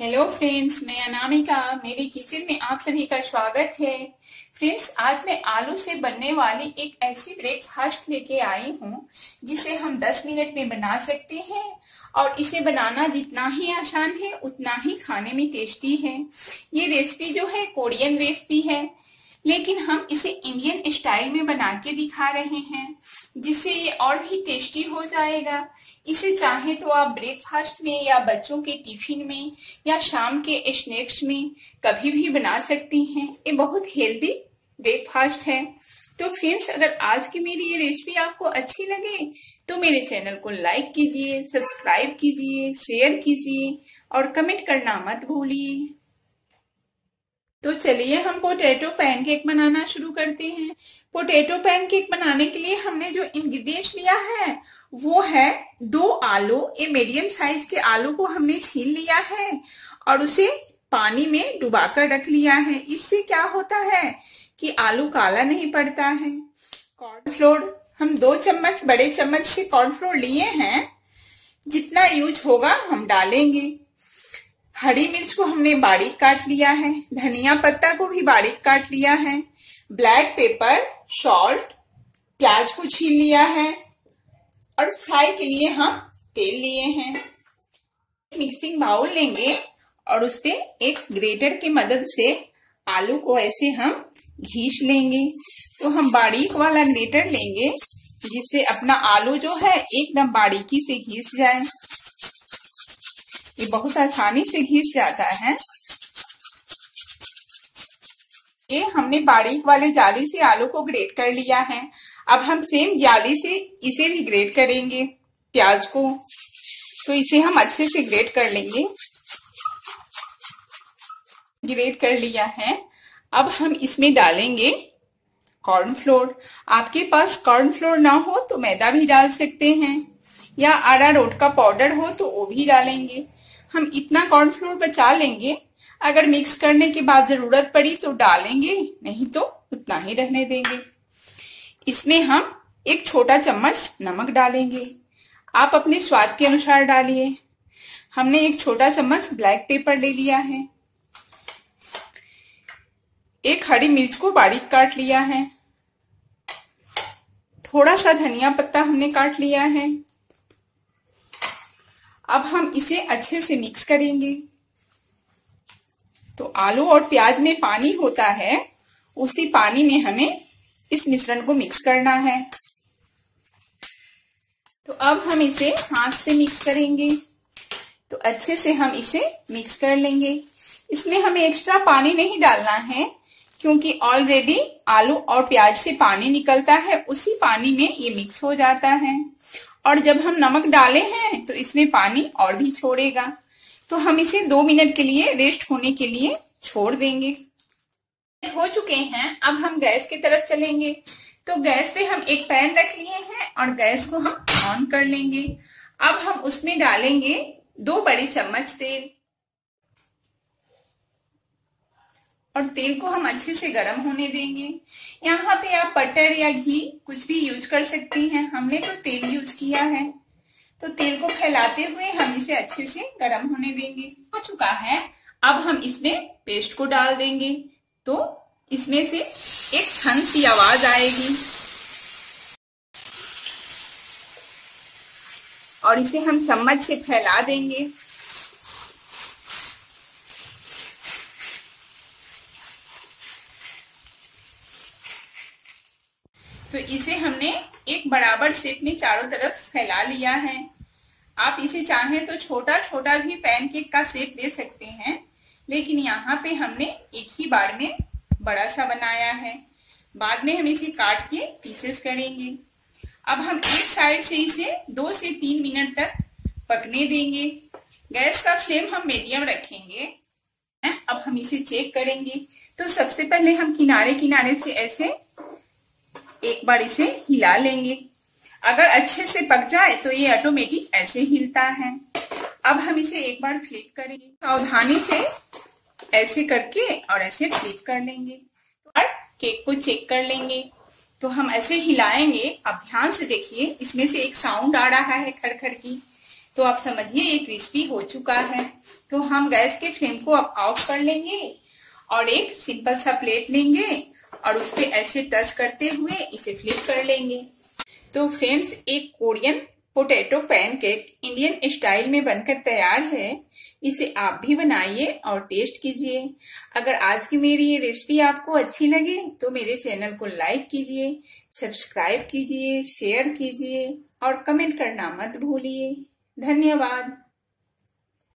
Hello friends मैं अनामिका, मेरी kitchen में आप सभी का स्वागत है। फ्रेंड्स आज मैं आलू से बनने वाली एक ऐसी ब्रेकफास्ट लेके आई हूँ, जिसे हम 10 मिनट में बना सकते हैं। और इसे बनाना जितना ही आसान है, उतना ही खाने में टेस्टी है। ये रेसिपी जो है कोरियन रेसिपी है। लेकिन हम इसे इंडियन स्टाइल में बना के दिखा रहे हैं, जिससे ये और भी टेस्टी हो जाएगा। इसे चाहे तो आप ब्रेकफास्ट में या बच्चों के टिफ़िन में या शाम के स्नैक्स में कभी भी बना सकती हैं। ये बहुत हेल्दी ब्रेकफास्ट है। तो फ्रेंड्स अगर आज की मेरी ये रेसिपी आपको अच्छी लगे तो मेरे चैनल को लाइक कीजिए सब्सक्राइब कीजिए शेयर कीजिए और कमेंट करना मत भूलिए। तो चलिए हम पोटैटो पैनकेक बनाना शुरू करते हैं। पोटैटो पैनकेक बनाने के लिए हमने जो इंग्रेडिएंट्स लिया है, वो है दो आलू ये मीडियम साइज़ के आलू को हमने छीन लिया है और उसे पानी में डुबाकर रख लिया है। इससे क्या होता है कि आलू काला नहीं पड़ता है। कॉर्नफ्लोर हम दो चम्मच, बड़े चम्मच से कॉर्नफ्लोर लिए हैं। जितना यूज़ होगा हम डालेंगे। हरी मिर्च को हमने बारीक काट लिया है, धनिया पत्ता को भी बारीक काट लिया है ब्लैक पेपर सॉल्ट प्याज को छीन लिया है, और फ्राई के लिए हम तेल लिए हैं। मिक्सिंग बाउल लेंगे और उस पर एक ग्रेटर की मदद से आलू को ऐसे हम घीस लेंगे। तो हम बारीक वाला ग्रेटर लेंगे, जिससे अपना आलू जो है एकदम बारीकी से घीस जाए। ये बहुत आसानी से घिस जाता है। ये हमने बारीक वाले जाली से आलू को ग्रेट कर लिया है। अब हम सेम जाली से इसे भी ग्रेट करेंगे, प्याज को। तो इसे हम अच्छे से ग्रेट कर लेंगे। ग्रेट कर लिया है। अब हम इसमें डालेंगे कॉर्नफ्लोर आपके पास कॉर्नफ्लोर ना हो तो मैदा भी डाल सकते हैं, या आरा रोट का पाउडर हो तो वो भी डालेंगे। हम इतना कॉर्नफ्लोर बचा लेंगे। अगर मिक्स करने के बाद ज़रूरत पड़ी तो डालेंगे, नहीं तो उतना ही रहने देंगे। इसमें हम एक छोटा चम्मच नमक डालेंगे। आप अपने स्वाद के अनुसार डालिए। हमने एक छोटा चम्मच ब्लैक पेपर ले लिया है। एक हरी मिर्च को बारीक काट लिया है। थोड़ा सा धनिया पत्ता हमने काट लिया है। अब हम इसे अच्छे से मिक्स करेंगे। तो आलू और प्याज में पानी होता है, उसी पानी में हमें इस मिश्रण को मिक्स करना है। तो अब हम इसे हाथ से मिक्स करेंगे। तो अच्छे से हम इसे मिक्स कर लेंगे। इसमें हमें एक्स्ट्रा पानी नहीं डालना है, क्योंकि ऑलरेडी आलू और प्याज से पानी निकलता है, उसी पानी में ये मिक्स हो जाता है। और जब हम नमक डाले हैं तो इसमें पानी और भी छोड़ेगा। तो हम इसे दो मिनट के लिए रेस्ट होने के लिए छोड़ देंगे। हो चुके हैं, अब हम गैस की तरफ़ चलेंगे। तो गैस पे हम एक पैन रख लिए हैं और गैस को हम ऑन कर लेंगे। अब हम उसमें डालेंगे दो बड़ी चम्मच तेल। और तेल को हम अच्छे से गर्म होने देंगे। यहाँ पे आप बटर या घी कुछ भी यूज़ कर सकती हैं। हमने तो तेल यूज़ किया है। तो तेल को फैलाते हुए हम इसे अच्छे से गर्म होने देंगे। हो चुका है। अब हम इसमें पेस्ट को डाल देंगे। तो इसमें से एक छन सी आवाज़ आएगी। और इसे हम चम्मच से फैला देंगे। इसे हमने एक बराबर शेप में चारों तरफ़ फैला लिया है। आप इसे चाहें तो छोटा छोटा भी पैनकेक का शेप दे सकते हैं, लेकिन यहाँ पे हमने एक ही बार में बड़ा सा बनाया है। बाद में हम इसे काट के पीसेस करेंगे। अब हम एक साइड से इसे दो से तीन मिनट तक पकने देंगे। गैस का फ्लेम हम मीडियम रखेंगे। अब हम इसे चेक करेंगे। तो सबसे पहले हम किनारे किनारे से ऐसे एक बार इसे हिला लेंगे। अगर अच्छे से पक जाए तो ये ऑटोमेटिक ऐसे हिलता है। अब हम इसे एक बार फ्लिप करेंगे। सावधानी से ऐसे करके और ऐसे फ्लिप कर लेंगे। और केक को चेक कर लेंगे। तो हम ऐसे हिलाएँगे। अब ध्यान से देखिए, इसमें से एक साउंड आ रहा है खड़खड़ की। तो आप समझिए, ये क्रिस्पी हो चुका है। तो हम गैस के फ्लेम को अब ऑफ़ कर लेंगे और एक सिंपल सा प्लेट लेंगे। और उस पर ऐसे टच करते हुए इसे फ्लिप कर लेंगे। तो फ्रेंड्स एक Korean potato pancake Indian style में बनकर तैयार है। इसे आप भी बनाइए और टेस्ट कीजिए। अगर आज की मेरी ये रेसिपी आपको अच्छी लगे तो मेरे चैनल को लाइक कीजिए सब्सक्राइब कीजिए शेयर कीजिए और कमेंट करना मत भूलिए। धन्यवाद।